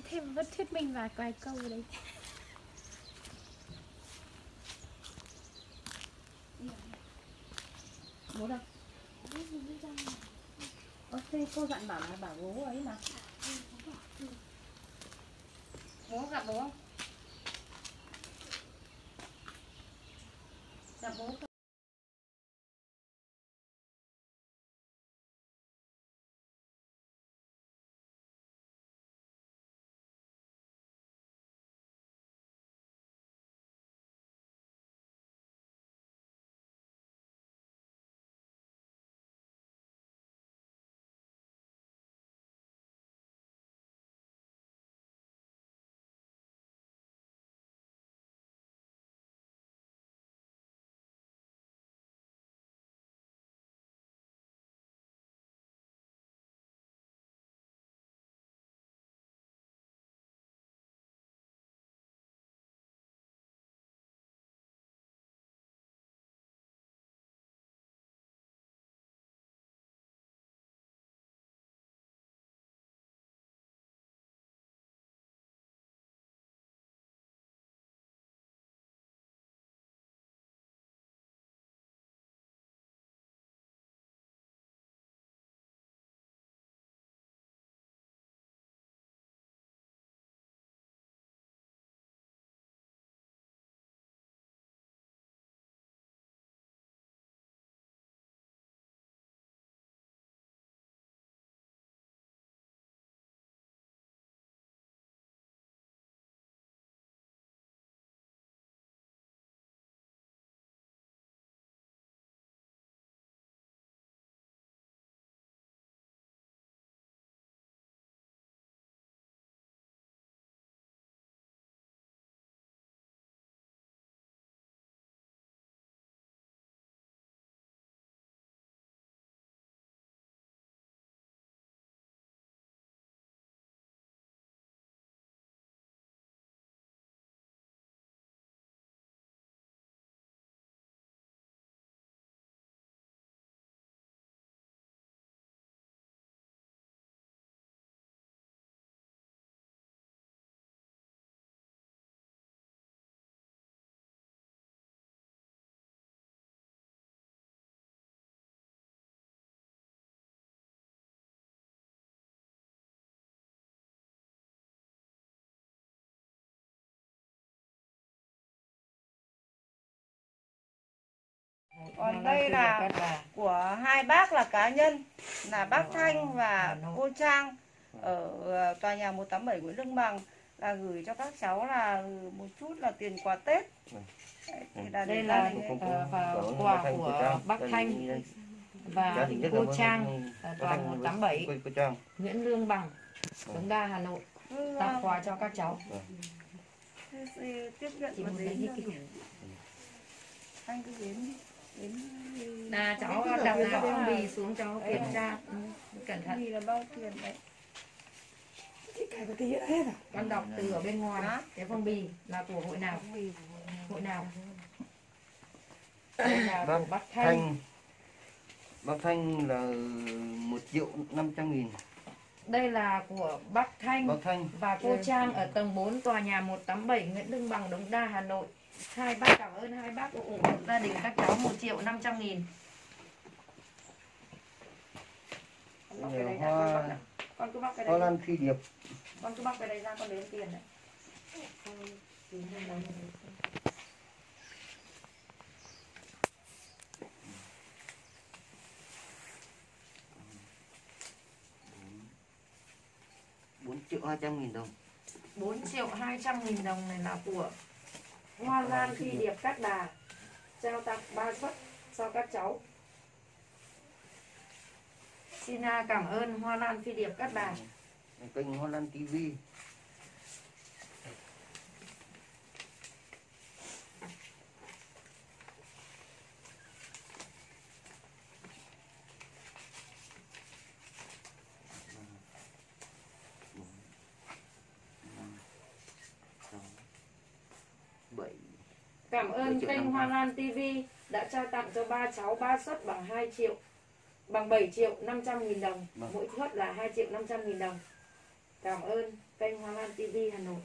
nói thêm vẫn thuyết minh vài vài câu đấy bố đâu? Ơ, thế cô dặn bảo là bảo bố ấy mà. Bố gặp bố không? Gặp bố còn đây là của hai bác là cá nhân là bác Thanh và cô Trang ở ờ, tòa nhà 187 Nguyễn Lương Bằng là gửi cho các cháu là một chút là tiền quà Tết. Đấy, thì là đây. là ờ, quà của bác Thanh và cô Trang ở tòa 187 cô Trang. Nguyễn Lương Bằng Đống Đa Hà Nội. Cứ, tặng ờ, quà cho các cháu. Tiếp nhận là kiểu anh cứ đến đi. Là cháu cái áo là- phong bì xuống cháu kiểm tra. cẩn thận. Vì là bao tiền đấy? Con đọc từ ở bên ngoài. Hả? cái phong bì là của hội nào? Hội nào? Đây là Bác của bác Thanh. Bác Thanh là một triệu năm trăm nghìn. Đây là của bác Thanh Bác Thanh. và cô Trang ở tầng 4 tòa nhà 187 Nguyễn Lương Bằng Đống Đa Hà Nội hai bác cảm ơn hai bác. Ủng hộ gia đình các cháu 1 triệu 500 nghìn. Con bóc cái ra, con bóc nào. con cứ bóc cái Hoa đấy Lan Phi Điệp. Con cứ bóc cái đấy ra con đếm tiền đấy bốn triệu hai trăm nghìn đồng. 4 triệu 200 nghìn đồng này là của Hoa Lan Phi Điệp Cát Đà trao tặng ba suất cho các cháu. Xin cảm ơn Hoa Lan Phi Điệp Cát Đà kênh Hoa Lan TV Cảm ơn kênh Hoa. Lan TV đã trao tặng cho ba cháu ba suất bằng 2 triệu bằng 7 triệu 500 nghìn đồng Vâng. mỗi suất là 2 triệu 500 nghìn đồng cảm ơn kênh Hoa Lan TV Hà Nội